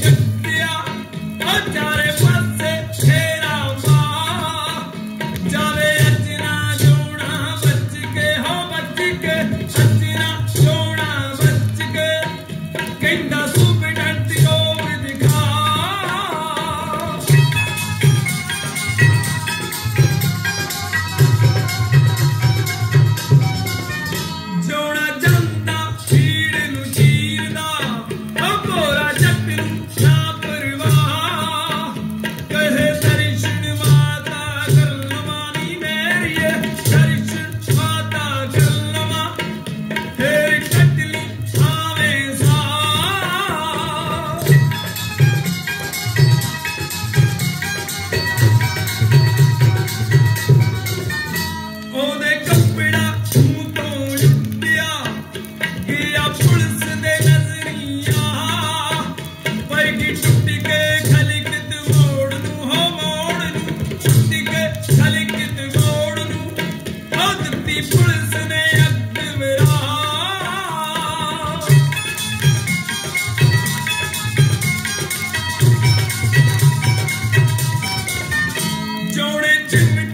Bring Jimmy.